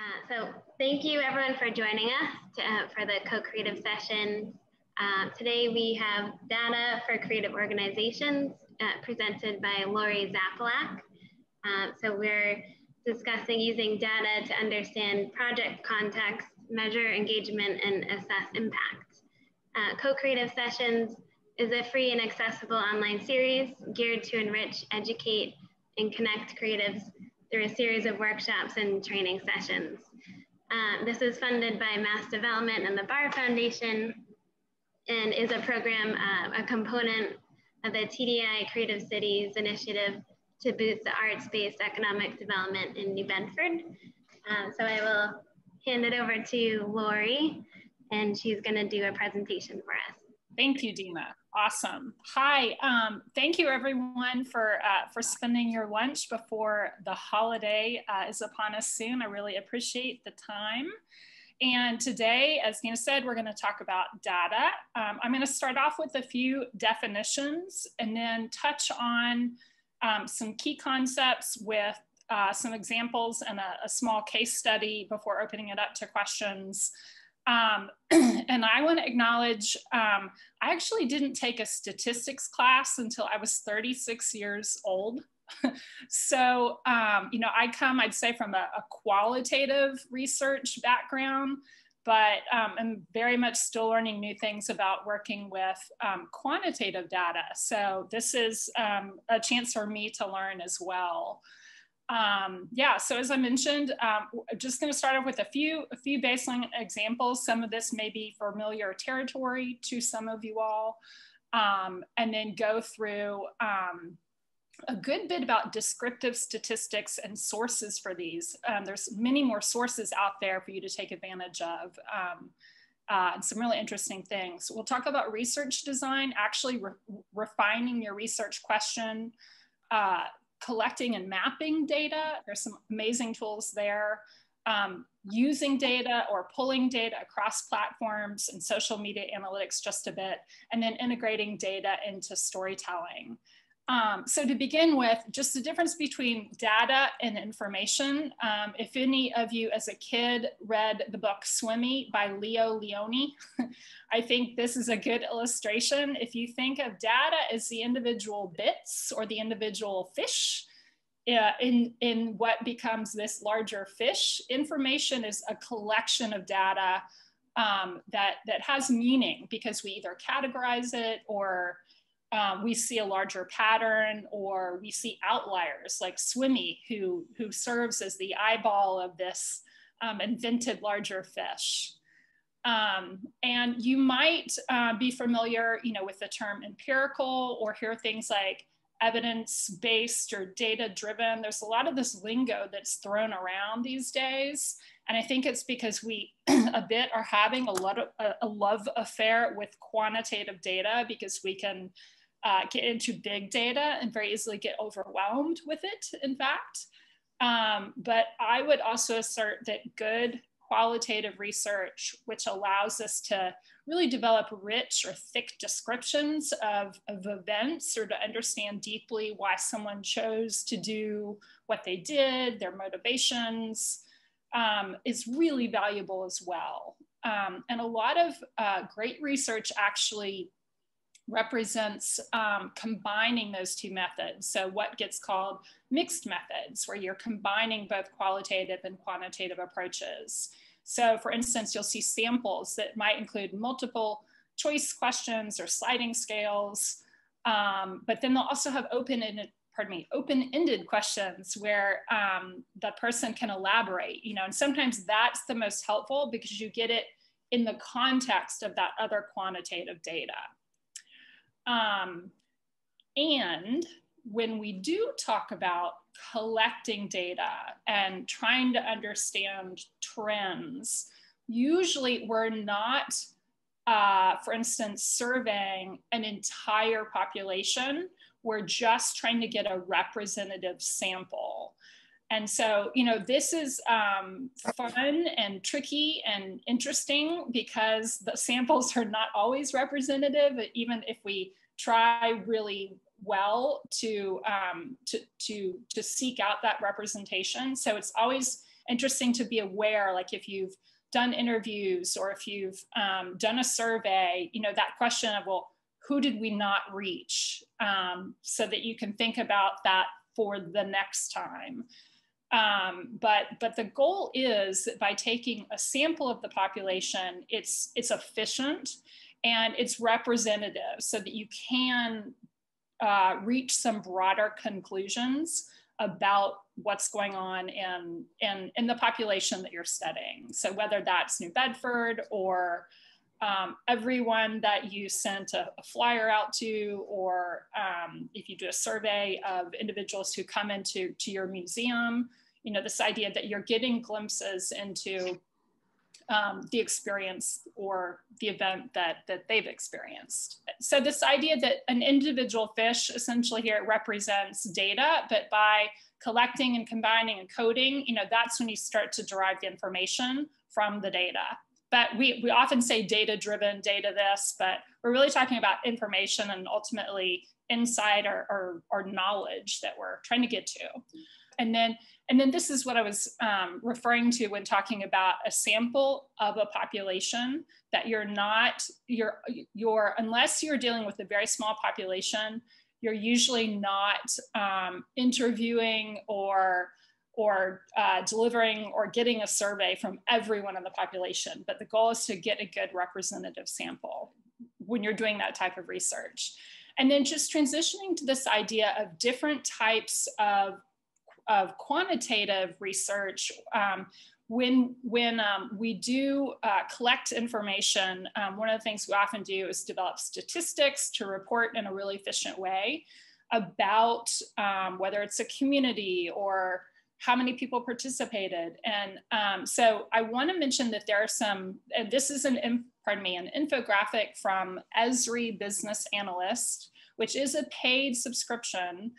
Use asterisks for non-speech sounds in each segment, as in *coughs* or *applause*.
Uh, so thank you everyone for joining us to, uh, for the co-creative session. Uh, today we have data for creative organizations uh, presented by Laurie Zapalac. Uh, so we're discussing using data to understand project context, measure engagement, and assess impact. Co-creative sessions is a free and accessible online series geared to enrich, educate, and connect creatives through a series of workshops and training sessions. Uh, this is funded by Mass Development and the Barr Foundation and is a program, uh, a component of the TDI Creative Cities initiative to boost the arts-based economic development in New Bedford. Uh, so I will hand it over to Laurie and she's gonna do a presentation for us. Thank you, Dina. Awesome. Hi. Um, thank you, everyone, for uh, for spending your lunch before the holiday uh, is upon us soon. I really appreciate the time. And today, as Nina said, we're going to talk about data. Um, I'm going to start off with a few definitions and then touch on um, some key concepts with uh, some examples and a, a small case study before opening it up to questions. Um, *clears throat* and I want to acknowledge um, I actually didn't take a statistics class until I was 36 years old. *laughs* so, um, you know, I come, I'd say, from a, a qualitative research background, but um, I'm very much still learning new things about working with um, quantitative data. So, this is um, a chance for me to learn as well. Um, yeah, so as I mentioned, um, just going to start off with a few, a few baseline examples. Some of this may be familiar territory to some of you all, um, and then go through um, a good bit about descriptive statistics and sources for these. Um, there's many more sources out there for you to take advantage of. Um, uh, and some really interesting things. We'll talk about research design, actually re refining your research question, uh, collecting and mapping data. There's some amazing tools there. Um, using data or pulling data across platforms and social media analytics just a bit, and then integrating data into storytelling. Um, so to begin with, just the difference between data and information. Um, if any of you as a kid read the book Swimmy by Leo Lionni, *laughs* I think this is a good illustration. If you think of data as the individual bits or the individual fish, uh, in, in what becomes this larger fish, information is a collection of data um, that, that has meaning because we either categorize it or um, we see a larger pattern or we see outliers like Swimmy, who, who serves as the eyeball of this um, invented larger fish. Um, and you might uh, be familiar, you know, with the term empirical or hear things like evidence-based or data-driven. There's a lot of this lingo that's thrown around these days. And I think it's because we *clears throat* a bit are having a lot of a, a love affair with quantitative data because we can uh, get into big data and very easily get overwhelmed with it, in fact. Um, but I would also assert that good qualitative research, which allows us to really develop rich or thick descriptions of, of events or to understand deeply why someone chose to do what they did, their motivations, um, is really valuable as well. Um, and a lot of uh, great research actually represents um, combining those two methods. So what gets called mixed methods, where you're combining both qualitative and quantitative approaches. So for instance, you'll see samples that might include multiple choice questions or sliding scales, um, but then they'll also have open-ended pardon me, open-ended questions where um, the person can elaborate, you know, and sometimes that's the most helpful because you get it in the context of that other quantitative data. Um, and when we do talk about collecting data and trying to understand trends, usually we're not, uh, for instance, surveying an entire population. We're just trying to get a representative sample. And so, you know, this is um, fun and tricky and interesting because the samples are not always representative, even if we try really well to, um, to, to, to seek out that representation. So it's always interesting to be aware, like if you've done interviews or if you've um, done a survey, you know, that question of, well, who did we not reach? Um, so that you can think about that for the next time. Um, but but the goal is that by taking a sample of the population, it's it's efficient and it's representative, so that you can uh, reach some broader conclusions about what's going on in, in, in the population that you're studying. So whether that's New Bedford or um, everyone that you sent a, a flyer out to, or um, if you do a survey of individuals who come into to your museum, you know, this idea that you're getting glimpses into um, the experience or the event that, that they've experienced. So this idea that an individual fish essentially here represents data, but by collecting and combining and coding, you know, that's when you start to derive the information from the data but we, we often say data driven, data this, but we're really talking about information and ultimately insight or, or, or, knowledge that we're trying to get to. And then, and then this is what I was um, referring to when talking about a sample of a population that you're not, you're, you're, unless you're dealing with a very small population, you're usually not um, interviewing or or uh, delivering or getting a survey from everyone in the population, but the goal is to get a good representative sample when you're doing that type of research. And then just transitioning to this idea of different types of, of quantitative research. Um, when when um, we do uh, collect information, um, one of the things we often do is develop statistics to report in a really efficient way about um, whether it's a community or how many people participated. And um, so I want to mention that there are some, and this is an, pardon me, an infographic from Esri Business Analyst, which is a paid subscription.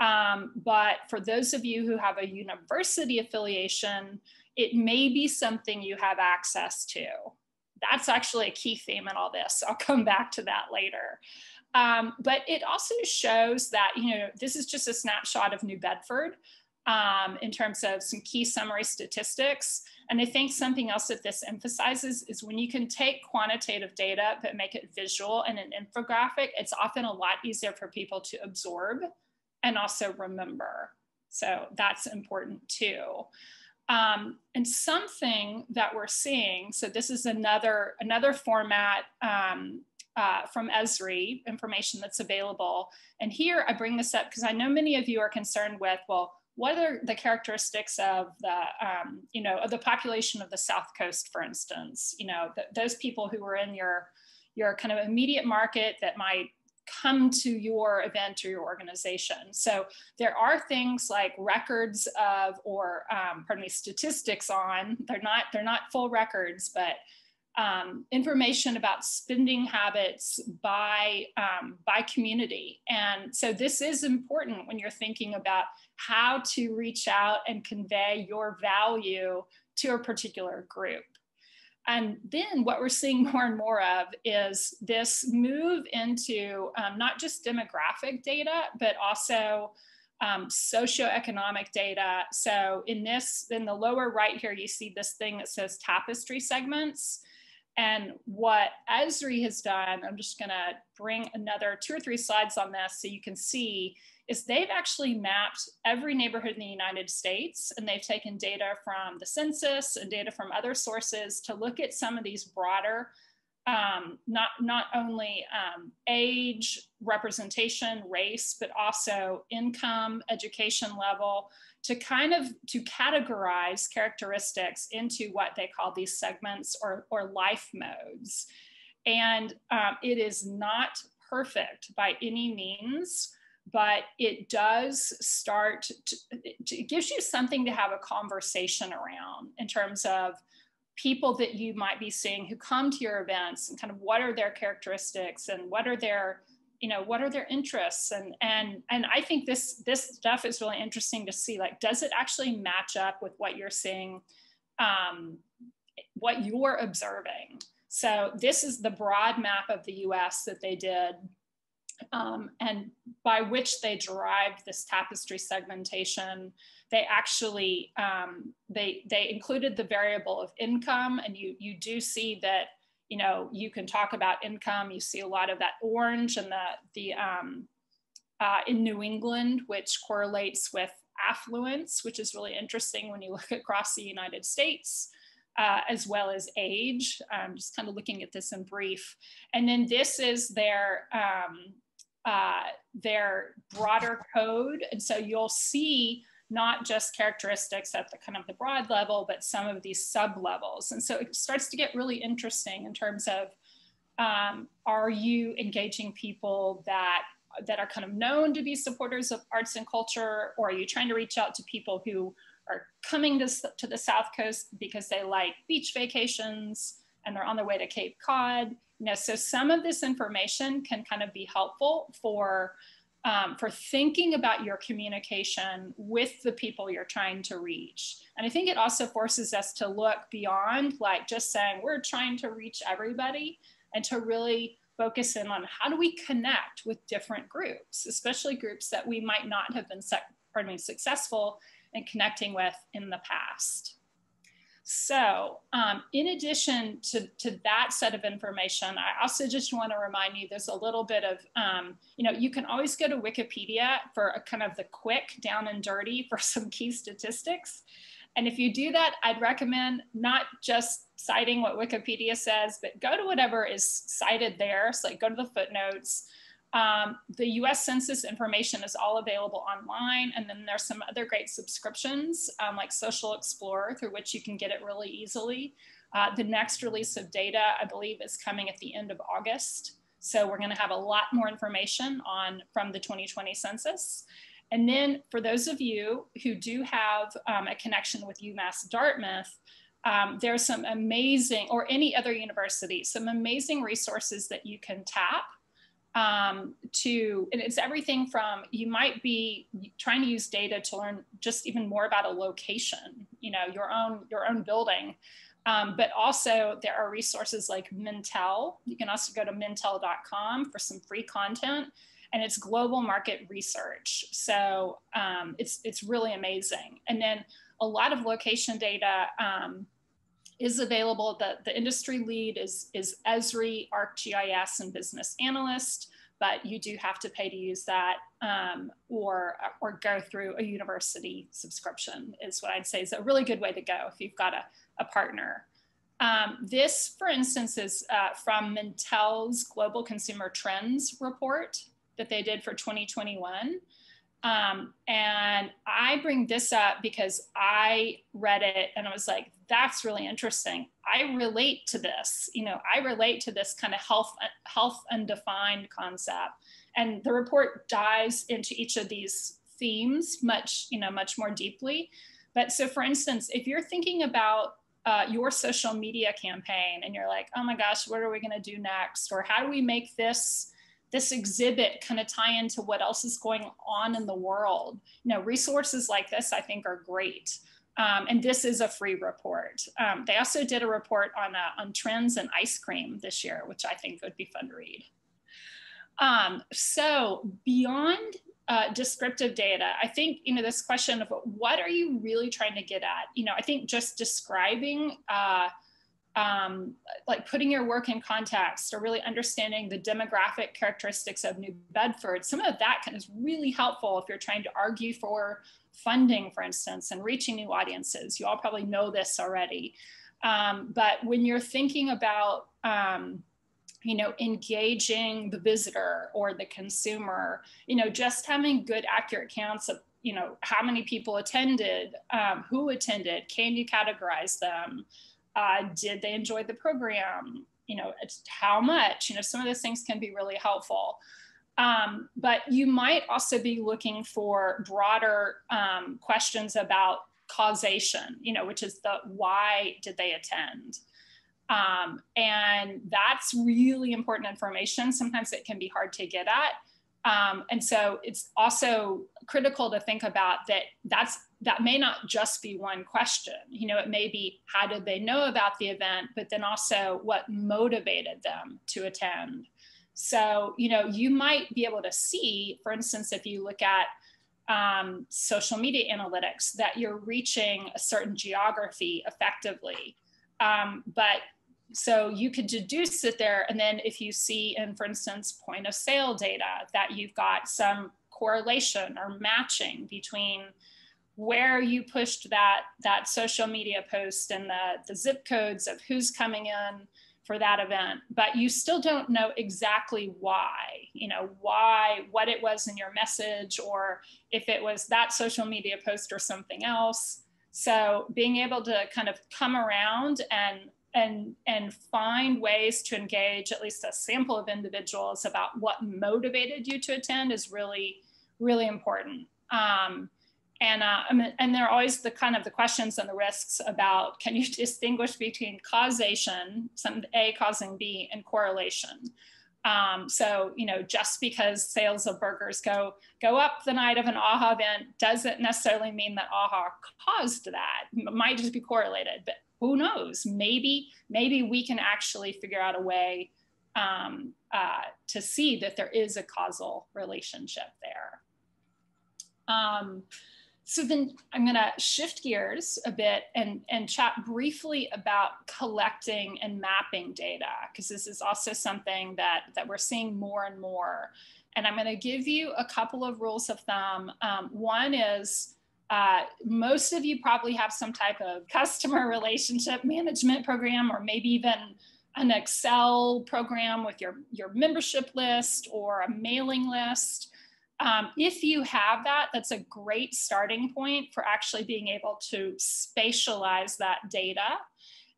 Um, but for those of you who have a university affiliation, it may be something you have access to. That's actually a key theme in all this. I'll come back to that later. Um, but it also shows that, you know, this is just a snapshot of New Bedford um, in terms of some key summary statistics. And I think something else that this emphasizes is when you can take quantitative data but make it visual and an infographic, it's often a lot easier for people to absorb and also remember. So that's important too. Um, and something that we're seeing, so this is another, another format um, uh, from Esri, information that's available. And here I bring this up because I know many of you are concerned with, well, what are the characteristics of the um, you know of the population of the south coast for instance you know those people who are in your your kind of immediate market that might come to your event or your organization so there are things like records of or um, pardon me statistics on they're not they're not full records but um, information about spending habits by um, by community and so this is important when you're thinking about how to reach out and convey your value to a particular group. And then what we're seeing *laughs* more and more of is this move into um, not just demographic data, but also um, socioeconomic data. So in this, in the lower right here, you see this thing that says tapestry segments. And what Esri has done, I'm just gonna bring another two or three slides on this so you can see is they've actually mapped every neighborhood in the United States and they've taken data from the census and data from other sources to look at some of these broader, um, not, not only um, age, representation, race, but also income, education level, to kind of to categorize characteristics into what they call these segments or, or life modes. And um, it is not perfect by any means but it does start to, it gives you something to have a conversation around in terms of people that you might be seeing who come to your events and kind of what are their characteristics and what are their you know what are their interests. And and and i think this this stuff is really interesting to see like does it actually match up with what you're seeing um, what you're observing? So this is the broad map of the us that they did um, and by which they derived this tapestry segmentation they actually um, they they included the variable of income and you you do see that you know you can talk about income you see a lot of that orange and the the um, uh, in new england which correlates with affluence which is really interesting when you look across the united states uh, as well as age. I'm just kind of looking at this in brief. And then this is their um, uh, their broader code and so you'll see not just characteristics at the kind of the broad level, but some of these sub levels. And so it starts to get really interesting in terms of um, are you engaging people that that are kind of known to be supporters of arts and culture, or are you trying to reach out to people who are coming to, to the South Coast because they like beach vacations and they're on their way to Cape Cod? You know, so some of this information can kind of be helpful for um, for thinking about your communication with the people you're trying to reach. And I think it also forces us to look beyond like just saying we're trying to reach everybody and to really focus in on how do we connect with different groups, especially groups that we might not have been pardon me, successful in connecting with in the past. So um, in addition to, to that set of information, I also just want to remind you there's a little bit of, um, you know, you can always go to Wikipedia for a kind of the quick down and dirty *laughs* for some key statistics. And if you do that, I'd recommend not just citing what Wikipedia says, but go to whatever is cited there. So like go to the footnotes, um, the US Census information is all available online. And then there's some other great subscriptions um, like Social Explorer through which you can get it really easily. Uh, the next release of data, I believe, is coming at the end of August. So we're going to have a lot more information on from the 2020 census. And then for those of you who do have um, a connection with UMass Dartmouth, um, there's some amazing, or any other university, some amazing resources that you can tap um, to, and it's everything from you might be trying to use data to learn just even more about a location, you know, your own your own building. Um, but also there are resources like Mintel. You can also go to mintel.com for some free content and it's global market research. So um, it's, it's really amazing. And then a lot of location data um, is available. The, the industry lead is, is Esri, ArcGIS, and Business Analyst, but you do have to pay to use that um, or, or go through a university subscription is what I'd say is a really good way to go if you've got a, a partner. Um, this, for instance, is uh, from Mintel's Global Consumer Trends report that they did for 2021. Um, and I bring this up because I read it and I was like, that's really interesting. I relate to this. You know, I relate to this kind of health, health undefined concept. And the report dives into each of these themes much, you know, much more deeply. But so, for instance, if you're thinking about uh, your social media campaign and you're like, oh my gosh, what are we going to do next? Or how do we make this this exhibit kind of tie into what else is going on in the world. You know, resources like this, I think, are great. Um, and this is a free report. Um, they also did a report on, uh, on trends in ice cream this year, which I think would be fun to read. Um, so beyond uh, descriptive data, I think, you know, this question of what are you really trying to get at? You know, I think just describing uh, um, like putting your work in context or really understanding the demographic characteristics of New Bedford, some of that is really helpful if you're trying to argue for funding, for instance, and reaching new audiences. You all probably know this already. Um, but when you're thinking about, um, you know, engaging the visitor or the consumer, you know, just having good, accurate counts of, you know, how many people attended, um, who attended, can you categorize them? Uh, did they enjoy the program? You know, how much? You know, some of those things can be really helpful. Um, but you might also be looking for broader um, questions about causation, you know, which is the why did they attend? Um, and that's really important information. Sometimes it can be hard to get at. Um, and so it's also critical to think about that that's that may not just be one question. You know, it may be how did they know about the event, but then also what motivated them to attend. So, you know, you might be able to see, for instance, if you look at um, social media analytics, that you're reaching a certain geography effectively. Um, but so you could deduce it there. And then if you see in, for instance, point of sale data, that you've got some correlation or matching between where you pushed that, that social media post and the, the zip codes of who's coming in for that event, but you still don't know exactly why, you know, why, what it was in your message, or if it was that social media post or something else. So being able to kind of come around and and and find ways to engage at least a sample of individuals about what motivated you to attend is really really important. Um, and uh, and there are always the kind of the questions and the risks about can you *laughs* distinguish between causation, some A causing B, and correlation. Um, so you know, just because sales of burgers go go up the night of an AHA event doesn't necessarily mean that AHA caused that. It might just be correlated, but who knows? Maybe maybe we can actually figure out a way um, uh, to see that there is a causal relationship there. Um, so then I'm going to shift gears a bit and, and chat briefly about collecting and mapping data, because this is also something that, that we're seeing more and more. And I'm going to give you a couple of rules of thumb. Um, one is uh, most of you probably have some type of customer *laughs* relationship management program, or maybe even an Excel program with your, your membership list or a mailing list. Um, if you have that, that's a great starting point for actually being able to spatialize that data.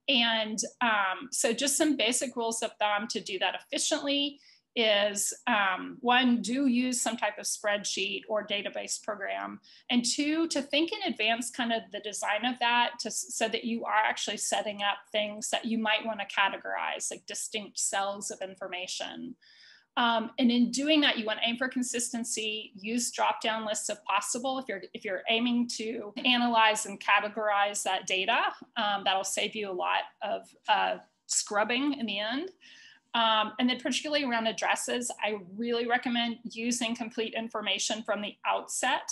And um, so just some basic rules of thumb to do that efficiently is um, one, do use some type of spreadsheet or database program. And two, to think in advance kind of the design of that to, so that you are actually setting up things that you might want to categorize, like distinct cells of information. Um, and in doing that, you want to aim for consistency, use drop-down lists if possible. If you're, if you're aiming to analyze and categorize that data, um, that'll save you a lot of uh, scrubbing in the end. Um, and then particularly around addresses, I really recommend using complete information from the outset.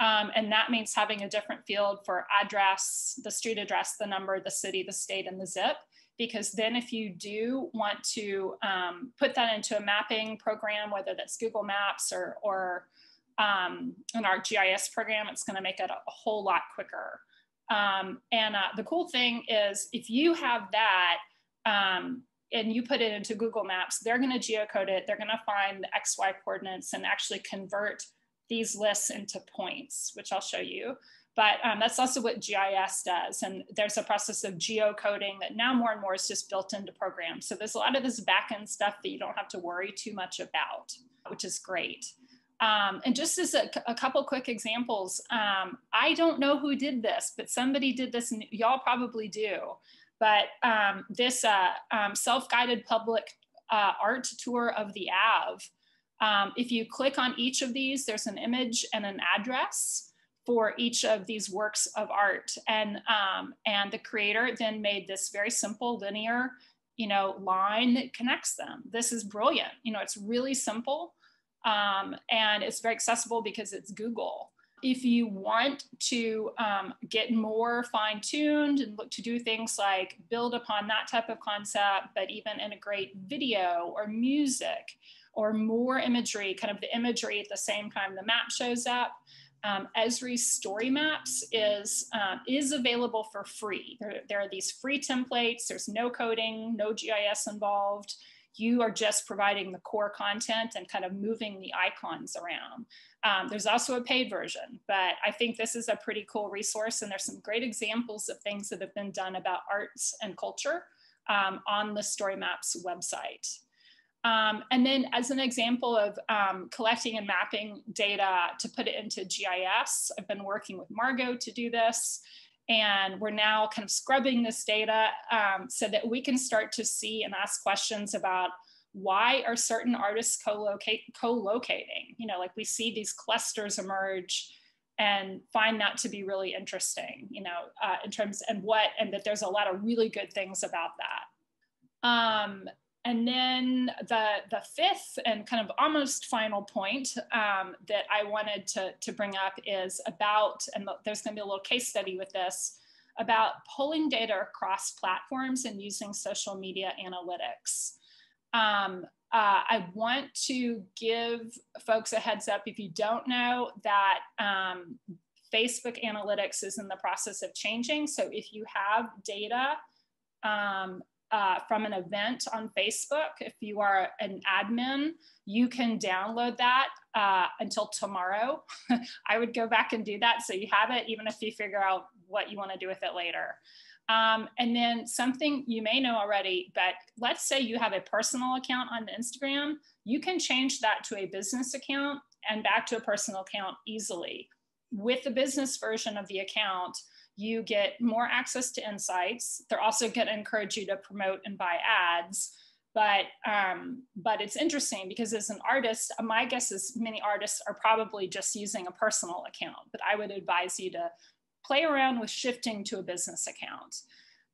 Um, and that means having a different field for address, the street address, the number, the city, the state, and the zip because then if you do want to um, put that into a mapping program, whether that's Google Maps or, or um, an ArcGIS program, it's gonna make it a, a whole lot quicker. Um, and uh, the cool thing is if you have that um, and you put it into Google Maps, they're gonna geocode it, they're gonna find the XY coordinates and actually convert these lists into points, which I'll show you. But um, that's also what GIS does. And there's a process of geocoding that now more and more is just built into programs. So there's a lot of this backend stuff that you don't have to worry too much about, which is great. Um, and just as a, a couple quick examples, um, I don't know who did this, but somebody did this, and y'all probably do. But um, this uh, um, self-guided public uh, art tour of the Ave, um, if you click on each of these, there's an image and an address for each of these works of art. And, um, and the creator then made this very simple linear, you know, line that connects them. This is brilliant. You know, it's really simple um, and it's very accessible because it's Google. If you want to um, get more fine tuned and look to do things like build upon that type of concept, but even integrate video or music or more imagery, kind of the imagery at the same time the map shows up, um, Esri Story Maps is, uh, is available for free. There, there are these free templates. There's no coding, no GIS involved. You are just providing the core content and kind of moving the icons around. Um, there's also a paid version, but I think this is a pretty cool resource and there's some great examples of things that have been done about arts and culture um, on the Story Maps website. Um, and then as an example of um, collecting and mapping data to put it into GIS, I've been working with Margot to do this. And we're now kind of scrubbing this data um, so that we can start to see and ask questions about why are certain artists co-locate, co-locating? You know, like we see these clusters emerge and find that to be really interesting, you know, uh, in terms and what, and that there's a lot of really good things about that. Um, and then the, the fifth and kind of almost final point um, that I wanted to, to bring up is about, and there's gonna be a little case study with this, about pulling data across platforms and using social media analytics. Um, uh, I want to give folks a heads up if you don't know that um, Facebook analytics is in the process of changing. So if you have data um, uh, from an event on Facebook, if you are an admin, you can download that uh, until tomorrow. *laughs* I would go back and do that so you have it, even if you figure out what you want to do with it later. Um, and then something you may know already, but let's say you have a personal account on Instagram, you can change that to a business account and back to a personal account easily. With the business version of the account, you get more access to insights. They're also going to encourage you to promote and buy ads. But um, but it's interesting because as an artist, my guess is many artists are probably just using a personal account. But I would advise you to play around with shifting to a business account.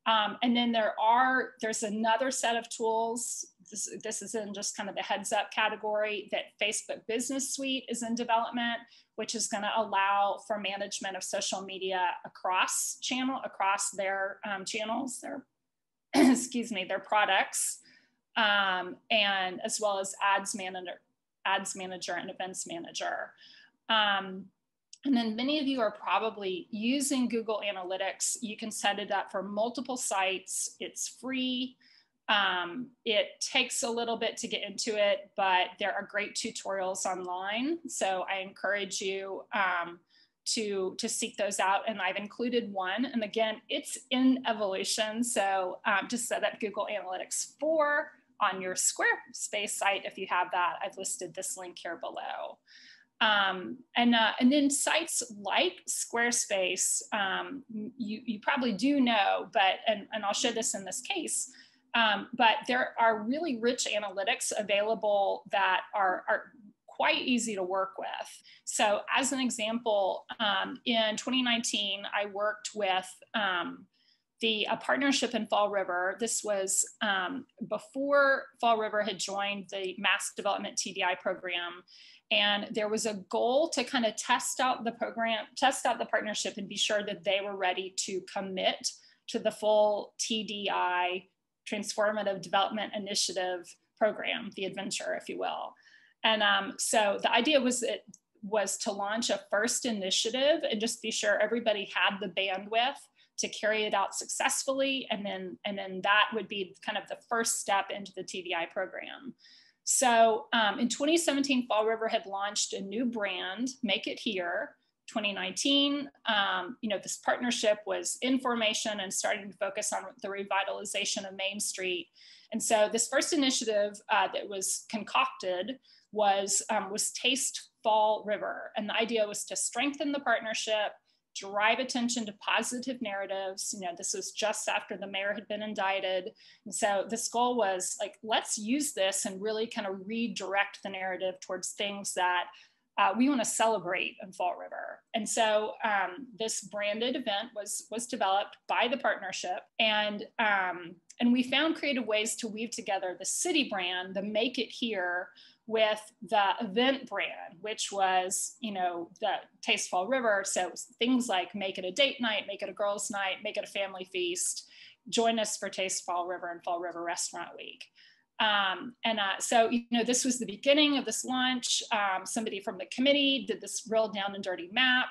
Um, and then there are, there's another set of tools. This, this is in just kind of the heads up category that Facebook Business Suite is in development, which is going to allow for management of social media across channel, across their um, channels, their, *clears throat* excuse me, their products, um, and as well as ads manager, ads manager and events manager. Um, and then many of you are probably using Google Analytics. You can set it up for multiple sites. It's free. Um, it takes a little bit to get into it, but there are great tutorials online. So I encourage you um, to, to seek those out. And I've included one. And again, it's in evolution. So um, to set up Google Analytics 4 on your Squarespace site, if you have that, I've listed this link here below. Um, and, uh, and then sites like Squarespace, um, you, you probably do know, but, and, and I'll show this in this case, um, but there are really rich analytics available that are, are quite easy to work with. So as an example, um, in 2019, I worked with um, the a partnership in Fall River. This was um, before Fall River had joined the Mass Development TDI program. And there was a goal to kind of test out the program, test out the partnership, and be sure that they were ready to commit to the full TDI Transformative Development Initiative program, the adventure, if you will. And um, so the idea was it was to launch a first initiative and just be sure everybody had the bandwidth to carry it out successfully, and then and then that would be kind of the first step into the TDI program. So um, in 2017, Fall River had launched a new brand, Make It Here. 2019, um, you know, this partnership was in formation and starting to focus on the revitalization of Main Street. And so this first initiative uh, that was concocted was, um, was Taste Fall River. And the idea was to strengthen the partnership, drive attention to positive narratives. You know, this was just after the mayor had been indicted. And so this goal was like, let's use this and really kind of redirect the narrative towards things that uh, we want to celebrate in Fall River. And so um, this branded event was, was developed by the partnership. And, um, and we found creative ways to weave together the city brand, the Make It Here, with the event brand, which was, you know, the Taste Fall River. So things like make it a date night, make it a girls' night, make it a family feast. Join us for Taste Fall River and Fall River Restaurant Week. Um, and uh, so, you know, this was the beginning of this launch. Um, somebody from the committee did this real down and dirty map.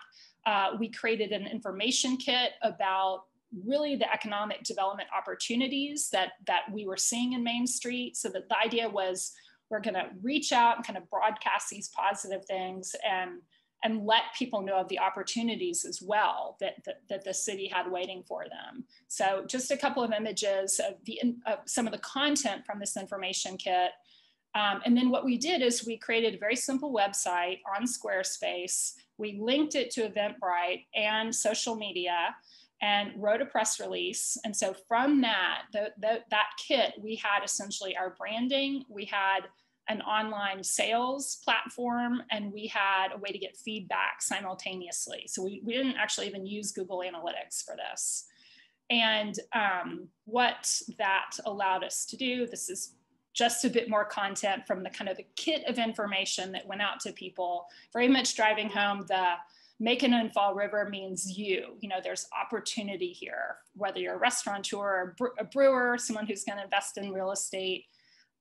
Uh, we created an information kit about really the economic development opportunities that that we were seeing in Main Street. So that the idea was we're going to reach out and kind of broadcast these positive things and and let people know of the opportunities as well that, that, that, the city had waiting for them. So just a couple of images of, the, of some of the content from this information kit. Um, and then what we did is we created a very simple website on Squarespace. We linked it to Eventbrite and social media and wrote a press release. And so from that, the, the, that kit, we had essentially our branding, we had an online sales platform and we had a way to get feedback simultaneously. So we, we didn't actually even use Google Analytics for this. And um, what that allowed us to do, this is just a bit more content from the kind of the kit of information that went out to people, very much driving home the make it in Fall River means you. You know, there's opportunity here, whether you're a restaurateur, a brewer, someone who's going to invest in real estate.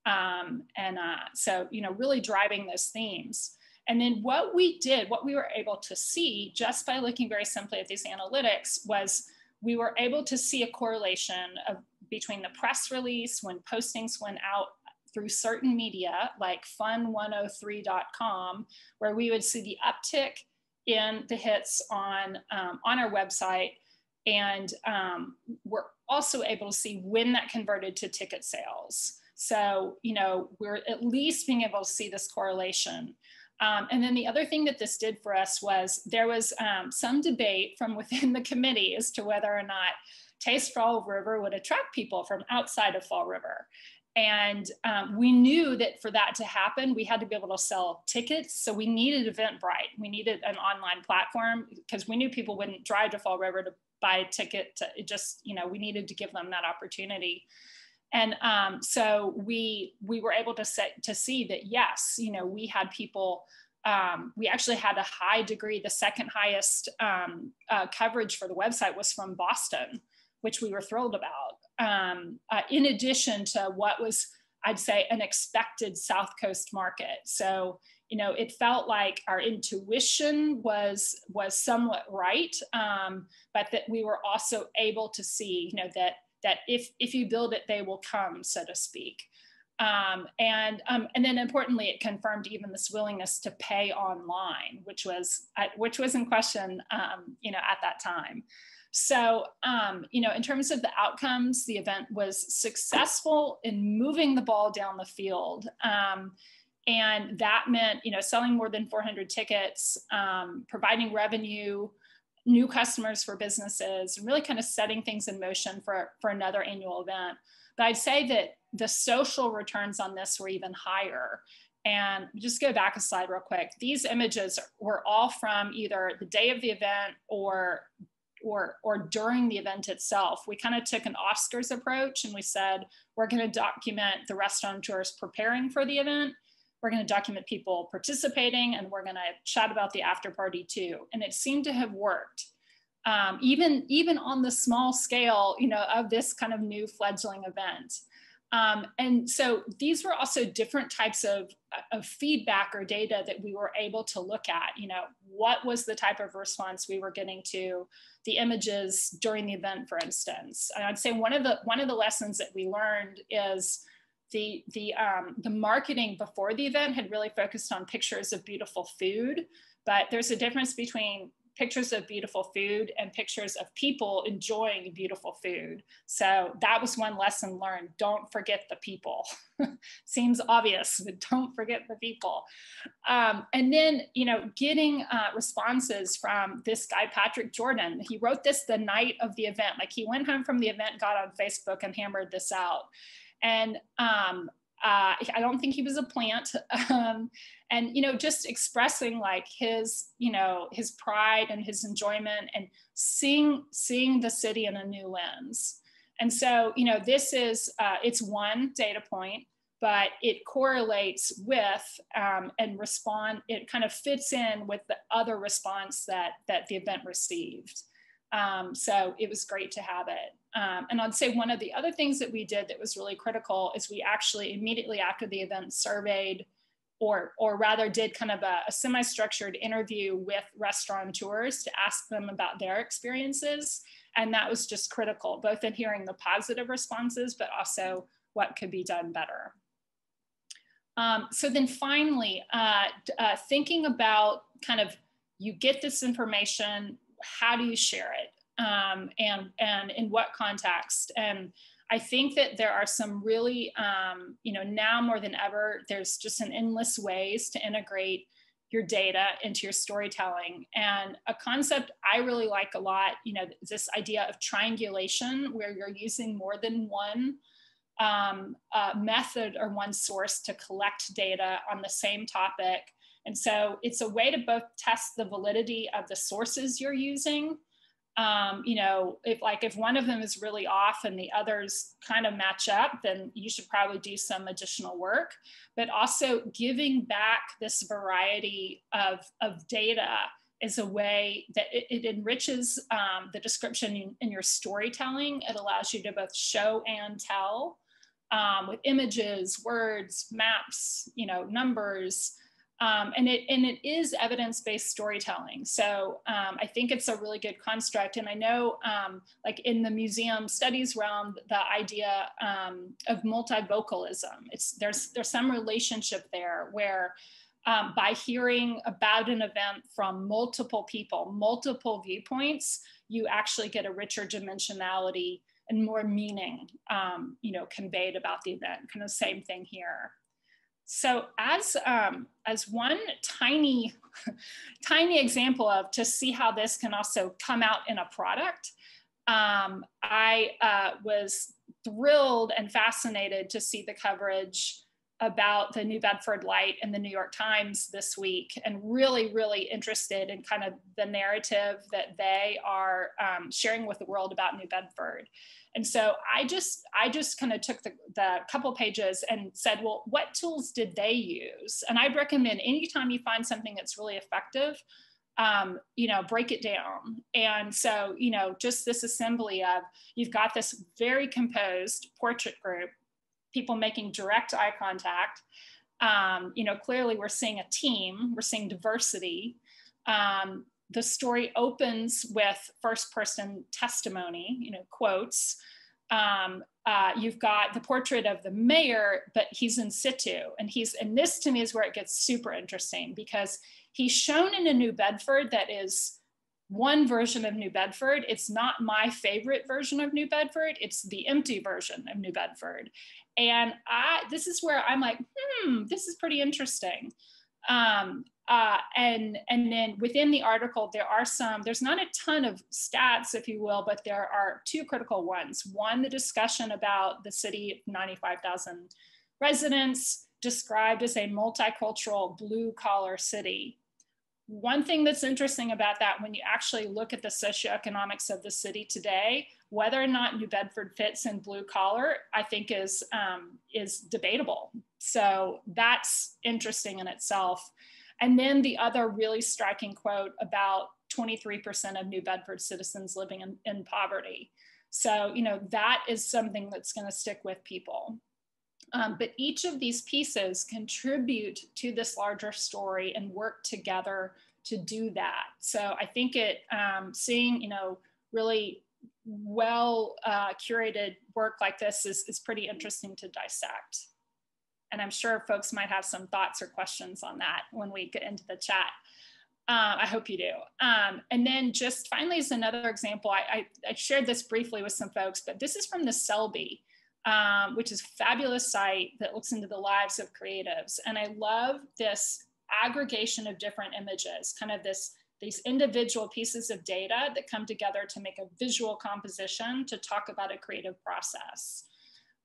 Um, and uh, so, you know, really driving those themes. And then what we did, what we were able to see just by looking very simply at these analytics was we were able to see a correlation of between the press release when postings went out through certain media like fun103.com, where we would see the uptick in the hits on, um, on our website. And um, we're also able to see when that converted to ticket sales. So, you know, we're at least being able to see this correlation. Um, and then the other thing that this did for us was there was um, some debate from within *laughs* the committee as to whether or not Taste Fall River would attract people from outside of Fall River. And um, we knew that for that to happen, we had to be able to sell tickets. So we needed Eventbrite. We needed an online platform because we knew people wouldn't drive to Fall River to buy a ticket. To, just, you know, we needed to give them that opportunity. And um, so we we were able to set to see that yes, you know, we had people. Um, we actually had a high degree. The second highest um, uh, coverage for the website was from Boston, which we were thrilled about um, uh, in addition to what was, I'd say, an expected South Coast market. So, you know, it felt like our intuition was was somewhat right, um, but that we were also able to see, you know, that that if if you build it, they will come, so to speak. Um, and um, and then importantly, it confirmed even this willingness to pay online, which was uh, which was in question, um, you know, at that time. So, um, you know, in terms of the outcomes, the event was successful in moving the ball down the field. Um, and that meant, you know, selling more than 400 tickets, um, providing revenue, new customers for businesses, and really kind of setting things in motion for, for another annual event. But I'd say that the social returns on this were even higher. And just go back a slide real quick. These images were all from either the day of the event or or, or during the event itself. We kind of took an Oscars approach and we said, we're going to document the restaurateurs preparing for the event. We're going to document people participating and we're going to chat about the after party too. And it seemed to have worked. Um, even, even on the small scale, you know, of this kind of new fledgling event. Um, and so these were also different types of, of feedback or data that we were able to look at. You know, what was the type of response we were getting to the images during the event, for instance? And I'd say one of the one of the lessons that we learned is the the um, the marketing before the event had really focused on pictures of beautiful food, but there's a difference between pictures of beautiful food and pictures of people enjoying beautiful food. So that was one lesson learned. Don't forget the people. *laughs* Seems obvious, but don't forget the people. Um, and then, you know, getting uh, responses from this guy, Patrick Jordan. He wrote this the night of the event. Like he went home from the event, got on Facebook, and hammered this out. And um, uh, I don't think he was a plant. *laughs* Um, and, you know, just expressing like his, you know, his pride and his enjoyment and seeing, seeing the city in a new lens. And so, you know, this is, uh, it's one data point, but it correlates with um, and respond, it kind of fits in with the other response that, that the event received. Um, so it was great to have it. Um, and I'd say one of the other things that we did that was really critical is we actually immediately after the event surveyed or, or rather did kind of a, a semi-structured interview with restaurateurs to ask them about their experiences. And that was just critical, both in hearing the positive responses, but also what could be done better. Um, so then finally, uh, uh, thinking about kind of, you get this information, how do you share it? Um, and and in what context and I think that there are some really, um, you know, now more than ever, there's just an endless ways to integrate your data into your storytelling. And a concept I really like a lot, you know, this idea of triangulation, where you're using more than one um, uh, method or one source to collect data on the same topic. And so it's a way to both test the validity of the sources you're using um, you know, if like if one of them is really off and the others kind of match up, then you should probably do some additional work. But also giving back this variety of, of data is a way that it, it enriches um, the description in, in, your storytelling. It allows you to both show and tell um, with images, words, maps, you know, numbers, um, and it and it is evidence-based storytelling. So um, I think it's a really good construct. And I know, um, like in the museum studies realm, the idea um, of multivocalism. It's there's there's some relationship there where um, by hearing about an event from multiple people, multiple viewpoints, you actually get a richer dimensionality and more meaning, um, you know, conveyed about the event. Kind of same thing here. So as, um, as one tiny, *laughs* tiny example of to see how this can also come out in a product, um, I uh, was thrilled and fascinated to see the coverage about the New Bedford Light in the New York Times this week and really, really interested in kind of the narrative that they are um, sharing with the world about New Bedford. And so I just I just kind of took the, the couple pages and said, well, what tools did they use? And I'd recommend anytime you find something that's really effective, um, you know, break it down. And so, you know, just this assembly of you've got this very composed portrait group, people making direct eye contact. Um, you know, clearly we're seeing a team, we're seeing diversity. Um, the story opens with first person testimony, you know, quotes. Um, uh, you've got the portrait of the mayor, but he's in situ. And he's, and this to me is where it gets super interesting because he's shown in a New Bedford that is one version of New Bedford. It's not my favorite version of New Bedford. It's the empty version of New Bedford. And I, this is where I'm like, hmm, this is pretty interesting. Um, uh, and and then within the article there are some there's not a ton of stats if you will but there are two critical ones. One the discussion about the city 95000 residents described as a multicultural blue collar city. One thing that's interesting about that when you actually look at the socioeconomics of the city today whether or not new bedford fits in blue collar i think is um, is debatable so that's interesting in itself and then the other really striking quote about 23% of New Bedford citizens living in, in poverty. So, you know, that is something that's going to stick with people. Um, but each of these pieces contribute to this larger story and work together to do that. So I think it, um, seeing, you know, really well uh, curated work like this is, is pretty interesting to dissect and I'm sure folks might have some thoughts or questions on that when we get into the chat. Uh, I hope you do. Um, and then just finally as another example, I, I, I, shared this briefly with some folks, but this is from the Selby, um, which is fabulous site that looks into the lives of creatives. And I love this aggregation of different images, kind of this these individual pieces of data that come together to make a visual composition to talk about a creative process.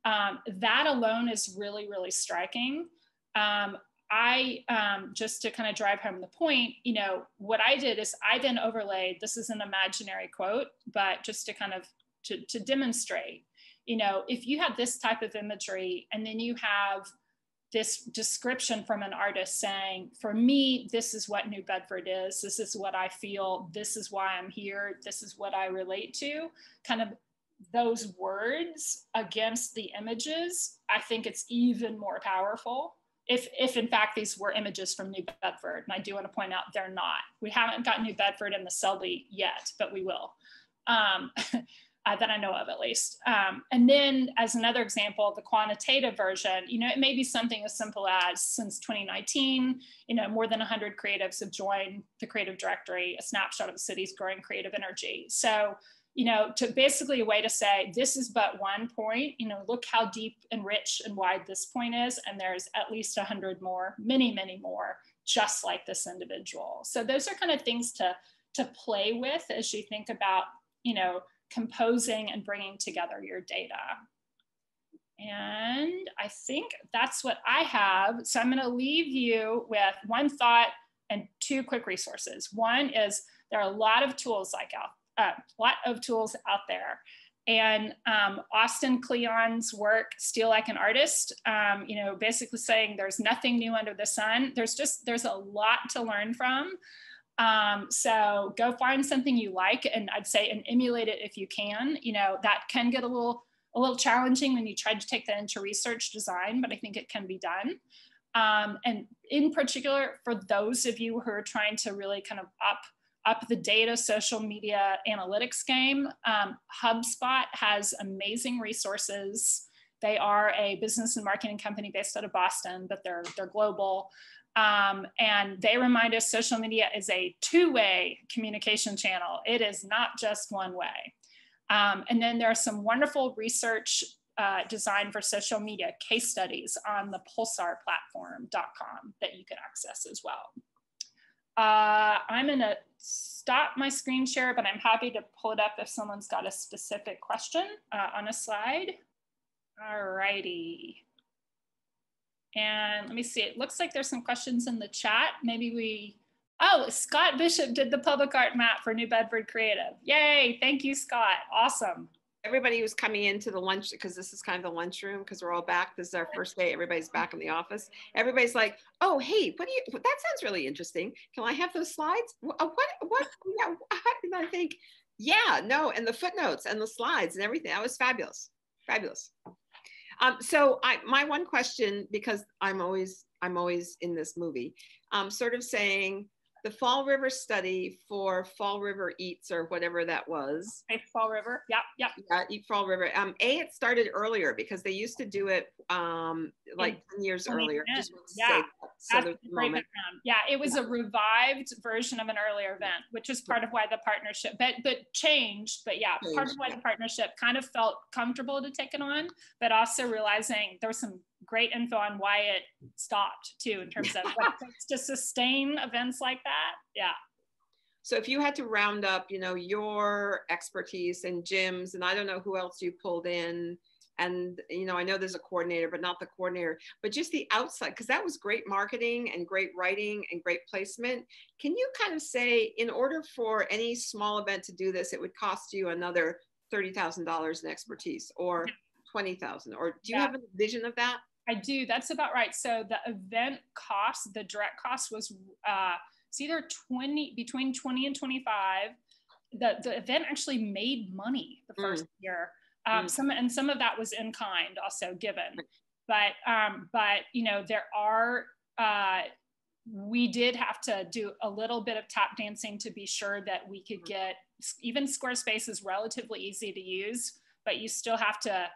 Um, that alone is really, really striking. Um, I, um, just to kind of drive home the point, you know, what I did is I then overlaid, this is an imaginary quote, but just to kind of, to, to demonstrate, you know, if you have this type of imagery and then you have this description from an artist saying, for me, this is what New Bedford is, this is what I feel, this is why I'm here, this is what I relate to, kind of those words against the images, I think it's even more powerful. If, if in fact these were images from New Bedford, and I do want to point out they're not. We haven't got New Bedford in the Selby yet, but we will, um, *laughs* uh, that I know of at least. Um, and then as another example, the quantitative version, you know, it may be something as simple as since 2019, you know, more than 100 creatives have joined the Creative Directory, a snapshot of the city's growing creative energy. So you know, to basically a way to say this is but one point, you know, look how deep and rich and wide this point is. And there's at least a hundred more, many, many more, just like this individual. So those are kind of things to, to play with as you think about, you know, composing and bringing together your data. And I think that's what I have. So I'm going to leave you with one thought and two quick resources. One is there are a lot of tools like out a lot of tools out there. And um, Austin Kleon's work, Steal Like an Artist, um, you know, basically saying there's nothing new under the sun. There's just, there's a lot to learn from. Um, so go find something you like and I'd say and emulate it if you can. You know, that can get a little a little challenging when you try to take that into research design, but I think it can be done. Um, and in particular, for those of you who are trying to really kind of up up the data social media analytics game, um, HubSpot has amazing resources. They are a business and marketing company based out of Boston, but they're they're global. Um, and they remind us social media is a two-way communication channel. It is not just one way. Um, and then there are some wonderful research uh, designed for social media case studies on the pulsarplatform.com that you can access as well. Uh, I'm gonna stop my screen share, but I'm happy to pull it up if someone's got a specific question uh, on a slide. All righty. And let me see, it looks like there's some questions in the chat. Maybe we Oh, Scott Bishop did the public art map for New Bedford Creative. Yay, thank you, Scott. Awesome. Everybody who's coming into the lunch, because this is kind of the lunchroom, because we're all back. This is our first day. Everybody's back in the office. Everybody's like, oh, hey, what do you, that sounds really interesting. Can I have those slides? What, what, what, yeah? *laughs* And I think, yeah, no, and the footnotes and the slides and everything. That was fabulous, fabulous. Um, so I, my one question, because I'm always, I'm always in this movie, um, sort of saying, the Fall River study for Fall River Eats or whatever that was. Fall River, yep, yep. Yeah, Eat Fall River. Um, a it started earlier because they used to do it um like ten years earlier. yeah, so yeah, it was a revived version of an earlier event, which is part of why the partnership, but but changed. But yeah, changed, part of why yeah. the partnership kind of felt comfortable to take it on, but also realizing there was some great info on why it stopped too, in terms of what *laughs* to sustain events like that. Yeah. So if you had to round up, you know, your expertise and Jim's, and I don't know who else you pulled in, and you know, I know there's a coordinator, but not the coordinator, but just the outside, because that was great marketing and great writing and great placement. Can you kind of say, in order for any small event to do this, it would cost you another thirty thousand dollars in expertise, or twenty thousand, or do you yeah. have a vision of that? I do. That's about right. So the event cost, the direct cost was uh, it's either 20 between 20 and 25. The, the event actually made money the first mm. year. Um, mm. Some and some of that was in kind also given, but um, but you know there are uh, we did have to do a little bit of tap dancing to be sure that we could mm. get even Squarespace is relatively easy to use, but you still have to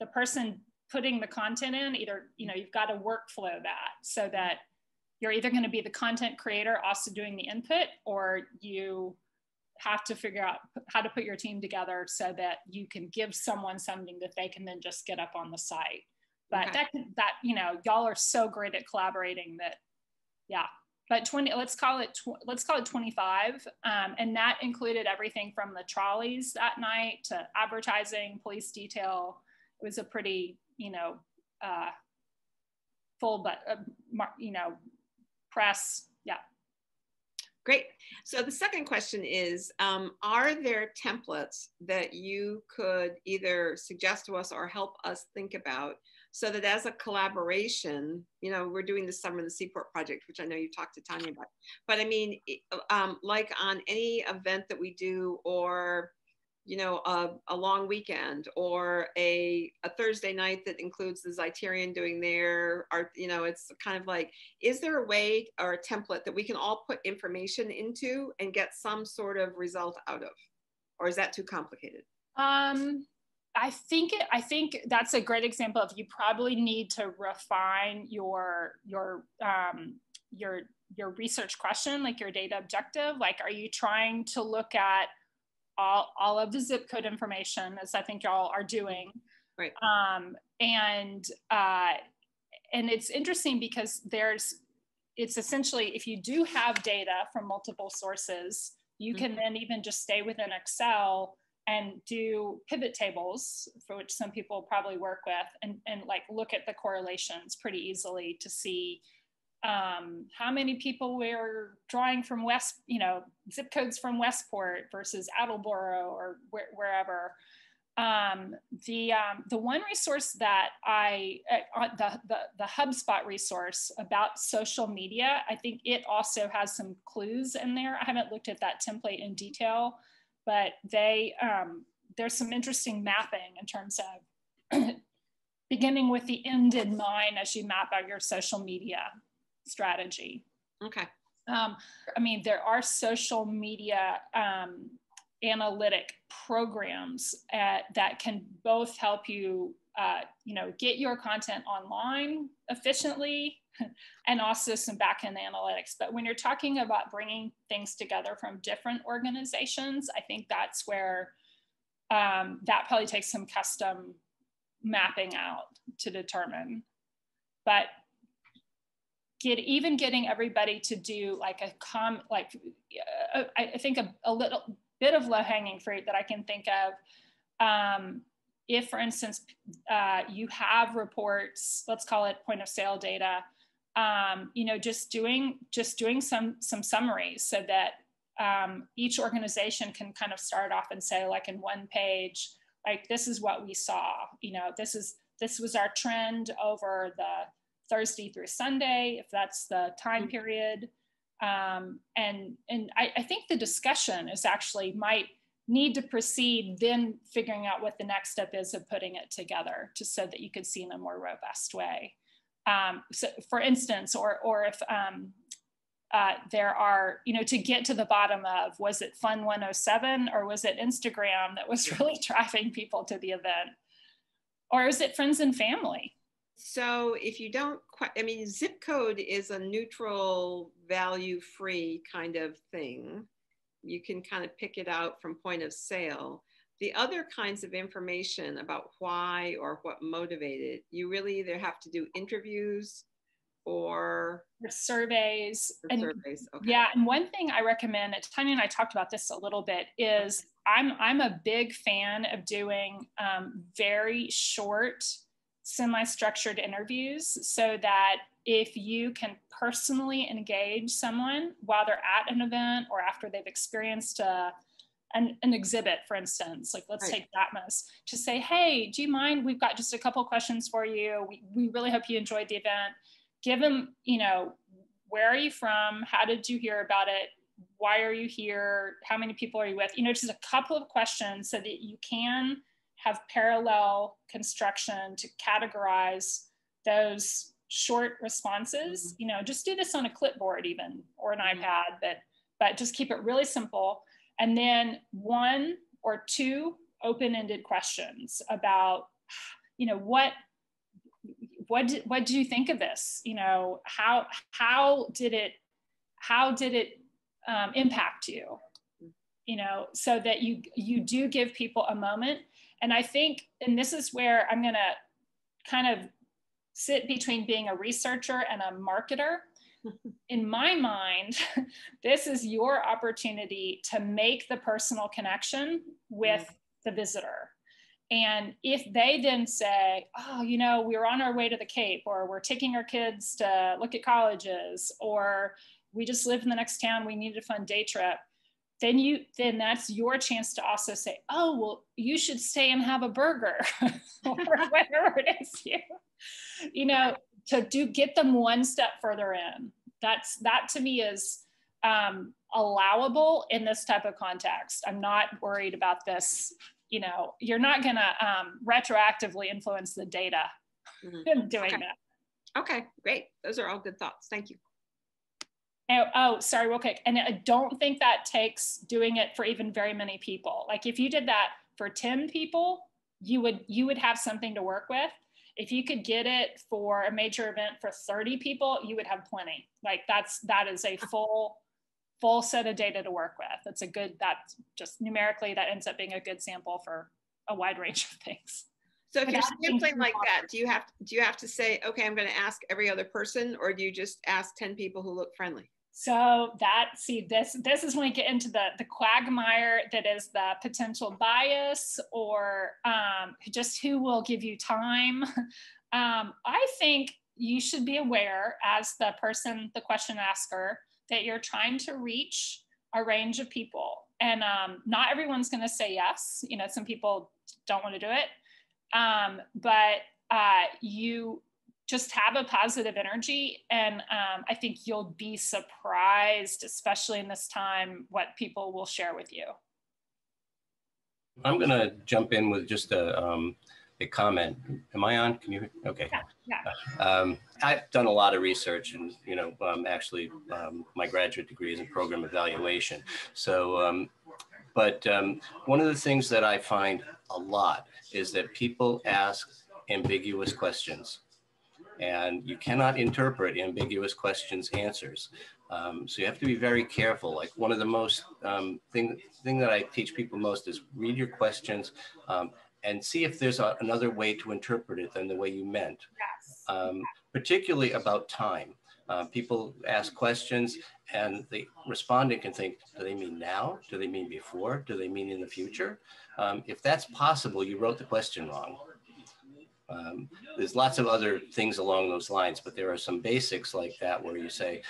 the person putting the content in either you know you've got to workflow that so that you're either going to be the content creator also doing the input or you have to figure out how to put your team together so that you can give someone something that they can then just get up on the site. But okay. that that you know y'all are so great at collaborating that yeah. But 20 let's call it let's call it 25 um, and that included everything from the trolleys that night to advertising police detail. It was a pretty you know, uh, full, but, uh, you know, press. Yeah. Great. So the second question is, um, are there templates that you could either suggest to us or help us think about so that as a collaboration, you know, we're doing the summer in the Seaport Project, which I know you talked to Tanya about, but I mean, um, like on any event that we do or you know, a, a long weekend or a, a Thursday night that includes the Zeiterion doing their art, you know, it's kind of like, is there a way or a template that we can all put information into and get some sort of result out of? Or is that too complicated? Um, I think it, I think that's a great example of you probably need to refine your your um, your your research question, like your data objective. Like, are you trying to look at all, all of the zip code information, as I think y'all are doing. Right. Um, and uh, and it's interesting because there's it's essentially if you do have data from multiple sources, you can mm-hmm. then even just stay within Excel and do pivot tables, for which some people probably work with, and, and like look at the correlations pretty easily to see um, how many people were drawing from West, you know, zip codes from Westport versus Attleboro or where, wherever. Um, the um, the one resource that I uh, the, the the HubSpot resource about social media, I think it also has some clues in there. I haven't looked at that template in detail, but they um, there's some interesting mapping in terms of *clears throat* beginning with the end in mind as you map out your social media strategy. Okay. Um, I mean, there are social media um, analytic programs at, that can both help you, uh, you know, get your content online efficiently *laughs* and also some backend analytics. But when you're talking about bringing things together from different organizations, I think that's where um, that probably takes some custom mapping out to determine. But get even getting everybody to do like a com like uh, I, think a, a, little bit of low hanging fruit that I can think of. Um, if, for instance, uh, you have reports, let's call it point of sale data, um, you know, just doing just doing some some summaries so that um, each organization can kind of start off and say, like in one page, like this is what we saw. You know, this is this was our trend over the Thursday through Sunday, if that's the time mm-hmm. period. Um, and and I, I think the discussion is actually might need to proceed then figuring out what the next step is of putting it together just so that you could see in a more robust way um, so for instance or or if um, uh, there are you know to get to the bottom of was it fun 107 or was it instagram that was *laughs* really driving people to the event or is it friends and family so if you don't quite, I mean, zip code is a neutral, value free kind of thing. You can kind of pick it out from point of sale. The other kinds of information about why or what motivated, you really either have to do interviews or, or surveys. Or and, surveys. Okay. Yeah, and one thing I recommend, that Tanya and I talked about this a little bit, is I'm I'm a big fan of doing um, very short semi-structured interviews so that if you can personally engage someone while they're at an event or after they've experienced a, an, an exhibit, for instance, like let's right. take DATMA's, to say, hey, do you mind? We've got just a couple questions for you. We, we really hope you enjoyed the event. Give them, you know, where are you from? How did you hear about it? Why are you here? How many people are you with? You know, just a couple of questions so that you can have parallel construction to categorize those short responses. Mm-hmm. You know, just do this on a clipboard even or an mm-hmm. iPad, but but just keep it really simple. And then one or two open-ended questions about, you know, what what did, what do you think of this? You know, how how did it how did it um, impact you? Mm-hmm. You know, so that you you do give people a moment and I think, and this is where I'm going to kind of sit between being a researcher and a marketer. *laughs* In my mind, *laughs* this is your opportunity to make the personal connection with mm. the visitor. And if they then say, oh, you know, we are on our way to the Cape, or we're taking our kids to look at colleges, or we just live in the next town, we need a fun day trip, then you then that's your chance to also say oh well you should stay and have a burger *laughs* or *laughs* whatever it is *laughs* you you know to do get them one step further in. That's that to me is um, allowable in this type of context. I'm not worried about this you know you're not going to um, retroactively influence the data mm-hmm. doing okay. that. Okay great. Those are all good thoughts. Thank you Oh, oh, sorry, real quick. And I don't think that takes doing it for even very many people. Like if you did that for 10 people, you would you would have something to work with. If you could get it for a major event for 30 people, you would have plenty. Like that's that is a full full set of data to work with. That's a good that just numerically that ends up being a good sample for a wide *laughs* range of things. So if you're sampling like that, do you have do you have to say, okay, I'm going to ask every other person, or do you just ask 10 people who look friendly? So that see this this is when we get into the the quagmire that is the potential bias or um, just who will give you time. *laughs* Um, I think you should be aware as the person, the question asker, that you're trying to reach a range of people. And um, not everyone's going to say yes. You know, some people don't want to do it. Um, but uh, you just have a positive energy. And um, I think you'll be surprised, especially in this time, what people will share with you. I'm going to jump in with just a, um, a comment. Am I on? Can you? Okay. Yeah. yeah. Um, I've done a lot of research, and you know, um, actually, um, my graduate degree is in program evaluation. So, um, but um, one of the things that I find a lot is that people ask ambiguous questions, and you cannot interpret ambiguous questions answers. Um, so you have to be very careful. Like one of the most um, thing thing that I teach people most is read your questions um, and see if there's a, another way to interpret it than the way you meant. Yes. Um, particularly about time. Uh, people ask questions and the respondent can think, do they mean now? Do they mean before? Do they mean in the future? Um, if that's possible, you wrote the question wrong. Um, there's lots of other things along those lines, but there are some basics like that where you say,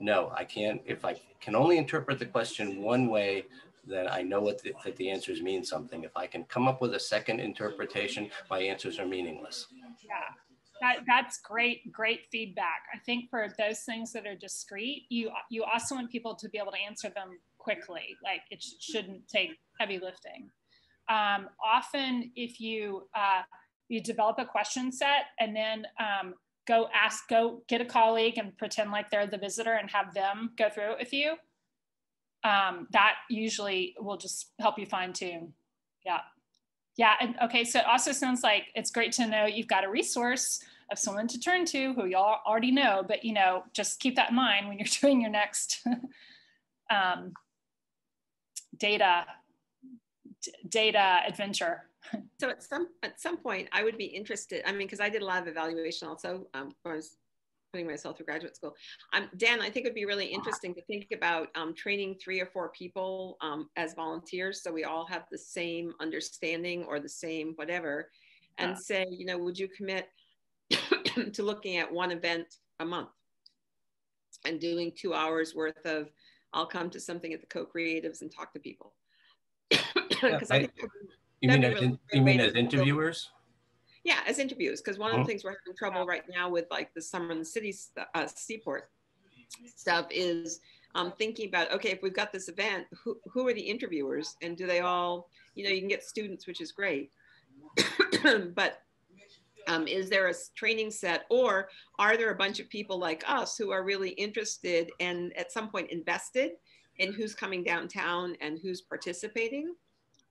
no, I can't, if I can only interpret the question one way, then I know what the, that the answers mean something. If I can come up with a second interpretation, my answers are meaningless. Yeah, that, that's great, great feedback. I think for those things that are discrete, you you also want people to be able to answer them quickly. Like it sh shouldn't take heavy lifting. Um, often, if you uh, you develop a question set and then um, go ask, go get a colleague and pretend like they're the visitor and have them go through it with you. Um, that usually will just help you fine tune. Yeah. Yeah. And okay. So it also sounds like it's great to know you've got a resource of someone to turn to who y'all already know, but you know, just keep that in mind when you're *laughs* doing your next *laughs* um, data data adventure so at some at some point i would be interested i mean because i did a lot of evaluation also um, when i was putting myself through graduate school. Um, dan i think it would be really interesting to think about um, training three or four people um, as volunteers so we all have the same understanding or the same whatever and yeah. say you know would you commit *coughs* to looking at one event a month? And doing two hours worth of i'll come to something at the co-creatives and talk to people. *coughs* Because yeah, I, I, think you mean, as, really you mean as interviewers? Yeah, as interviews, because one of the mm-hmm. things we're having trouble right now with like the summer in the city uh, seaport stuff is um, thinking about okay, if we've got this event, who, who are the interviewers, and do they all, you know, you can get students, which is great, *coughs* but um, is there a training set? Or are there a bunch of people like us who are really interested and at some point invested in who's coming downtown and who's participating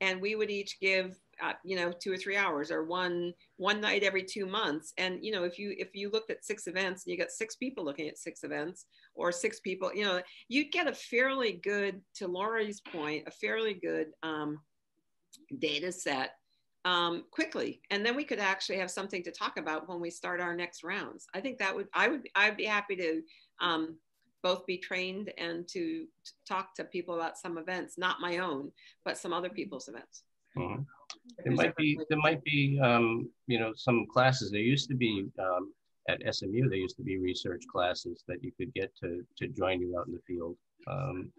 and we would each give uh, you know two or three hours or one one night every two months. And you know if you if you looked at six events and you got six people looking at six events or six people you know you'd get a fairly good to laurie's point a fairly good um, data set um, quickly. And then we could actually have something to talk about when we start our next rounds. I think that would i would i'd be happy to um, both be trained and to, to talk to people about some events, not my own, but some other people's events. Mm-hmm. There might be there might be um, you know some classes. There used to be um, at SMU. There used to be research classes that you could get to to join you out in the field. Um,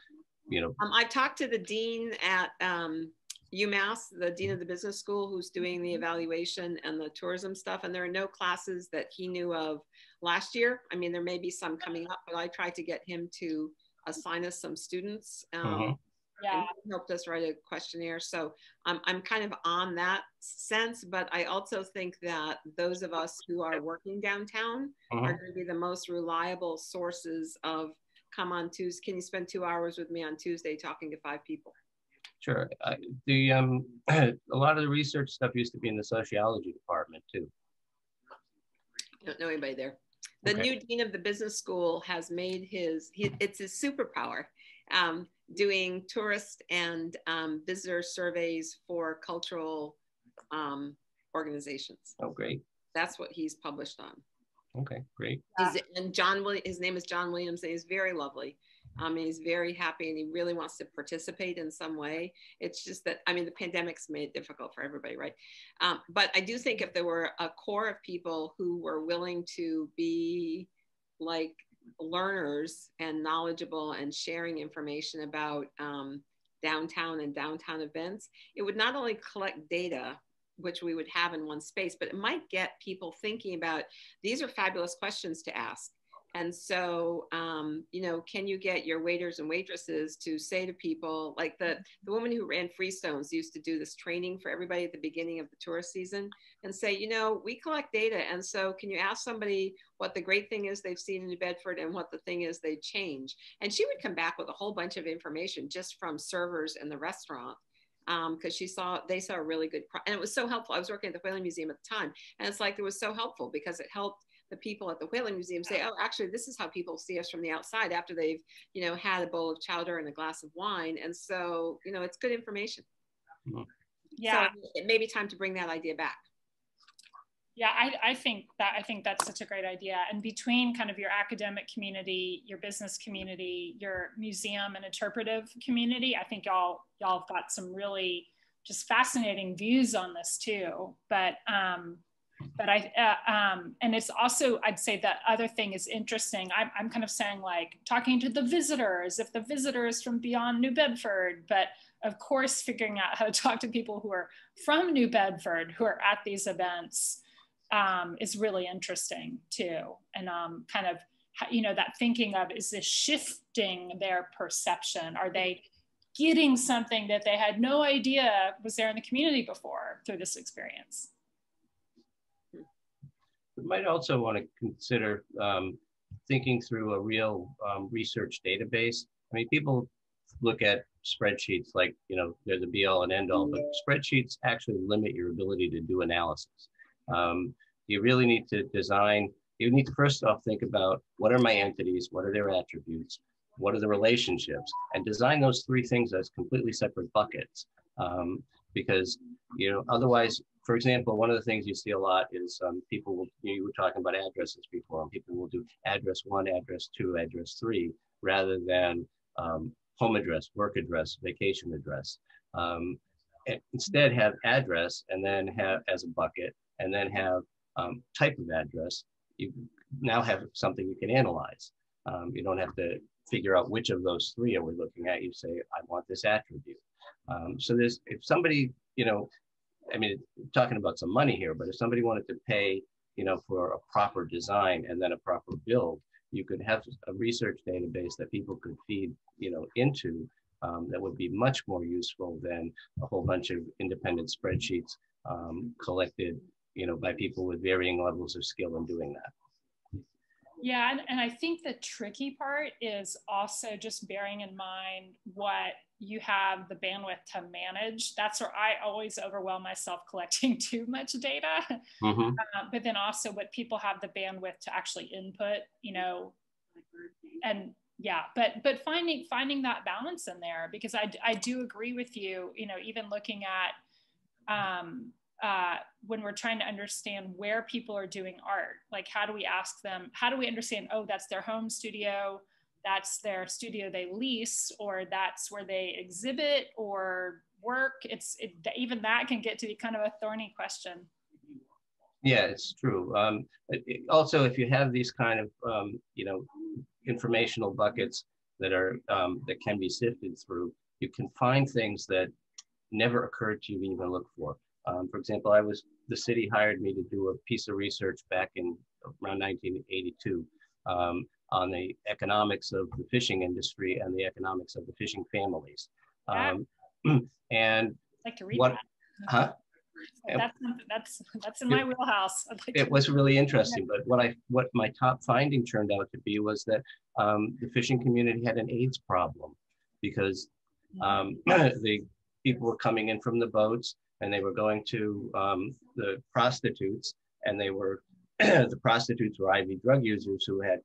you know, um, I talked to the dean at um, UMass, the dean of the business school, who's doing the evaluation and the tourism stuff, and there are no classes that he knew of last year. I mean, there may be some coming up, but I tried to get him to assign us some students. Um, mm-hmm. Yeah. And he helped us write a questionnaire. So I'm, I'm kind of on that sense, but I also think that those of us who are working downtown mm-hmm. are going to be the most reliable sources of come on Tuesday. Can you spend two hours with me on Tuesday talking to five people? Sure. Uh, the um, *clears throat* a lot of the research stuff used to be in the sociology department too. I don't know anybody there. The okay. new dean of the business school has made his, he, it's his superpower, um, doing tourist and um, visitor surveys for cultural um, organizations. Oh, great. That's what he's published on. Okay, great. He's, and John, his name is John Williams, and he's very lovely. Um, he's very happy and he really wants to participate in some way. It's just that, I mean, the pandemic's made it difficult for everybody, right? Um, but I do think if there were a core of people who were willing to be like learners and knowledgeable and sharing information about um, downtown and downtown events, it would not only collect data, which we would have in one space, but it might get people thinking about these are fabulous questions to ask. And so, um, you know, can you get your waiters and waitresses to say to people, like the, the woman who ran Freestones used to do this training for everybody at the beginning of the tourist season and say, you know, we collect data. And so can you ask somebody what the great thing is they've seen in New Bedford and what the thing is they change? And she would come back with a whole bunch of information just from servers in the restaurant because um, she saw they saw a really good and it was so helpful. I was working at the Whaling Museum at the time, and it's like it was so helpful because it helped the people at the whaling museum say oh actually this is how people see us from the outside after they've you know had a bowl of chowder and a glass of wine. And so you know it's good information. Mm-hmm. yeah. So it may be time to bring that idea back. Yeah I, I think that i think that's such a great idea. And between kind of your academic community your business community your museum and interpretive community i think y'all y'all have got some really just fascinating views on this too. But um but I, uh, um, and it's also, I'd say that other thing is interesting. I'm, I'm kind of saying like talking to the visitors, if the visitors from beyond New Bedford, but of course, figuring out how to talk to people who are from New Bedford who are at these events um, is really interesting too. And um, kind of, you know, that thinking of is this shifting their perception? Are they getting something that they had no idea was there in the community before through this experience? We might also want to consider um, thinking through a real um, research database. I mean, people look at spreadsheets like, you know, they're the be all and end all, but spreadsheets actually limit your ability to do analysis. Um, you really need to design, you need to first off think about what are my entities, what are their attributes, what are the relationships, and design those three things as completely separate buckets. Um, because, you know, otherwise for example, one of the things you see a lot is um, people will, you were talking about addresses before, and people will do address one, address two, address three, rather than um, home address, work address, vacation address. Um, instead, have address and then have as a bucket, and then have um, type of address. You now have something you can analyze. Um, you don't have to figure out which of those three are we looking at. You say, I want this attribute. Um, so there's, if somebody, you know, I mean, talking about some money here, but if somebody wanted to pay, you know, for a proper design and then a proper build, you could have a research database that people could feed, you know, into um, that would be much more useful than a whole bunch of independent spreadsheets um, collected, you know, by people with varying levels of skill in doing that. Yeah, and, and I think the tricky part is also just bearing in mind what you have the bandwidth to manage. That's where I always overwhelm myself *laughs* collecting too much data. Mm-hmm. Uh, but then also what people have the bandwidth to actually input, you know, and yeah, but but finding finding that balance in there because I I do agree with you. You know, even looking at um, uh, when we're trying to understand where people are doing art, like how do we ask them? How do we understand? Oh, that's their home studio that's their studio they lease or that's where they exhibit or work. It's it, even that can get to be kind of a thorny question. Yeah it's true. Um, it, also if you have these kind of um, you know informational buckets that are um, that can be sifted through you can find things that never occurred to you to even look for. Um, for example i was the city hired me to do a piece of research back in around 1982 um, on the economics of the fishing industry and the economics of the fishing families. Um, *clears throat* and like to read what, that. huh? *laughs* That's, that's, that's in my wheelhouse. Like it was really interesting, but what I what my top finding turned out to be was that um, the fishing community had an AIDS problem because um, *clears throat* the people were coming in from the boats and they were going to um, the prostitutes and they were *clears throat* the prostitutes were IV drug users who had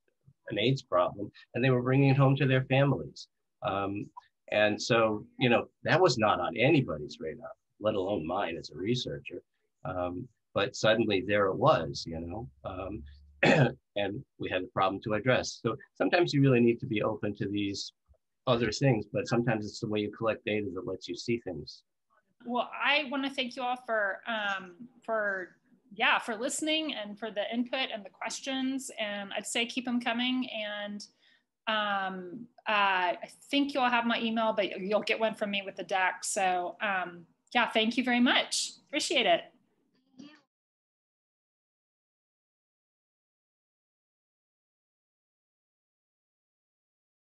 an AIDS problem, and they were bringing it home to their families. Um, and so, you know, that was not on anybody's radar, let alone mine as a researcher. Um, but suddenly there it was, you know, um, *clears throat* and we had a problem to address. So sometimes you really need to be open to these other things, but sometimes it's the way you collect data that lets you see things. Well, I want to thank you all for um, for yeah for listening and for the input and the questions. And I'd say keep them coming. And um, uh, I think you'll have my email, but you'll get one from me with the deck. So um, yeah, thank you very much. Appreciate it.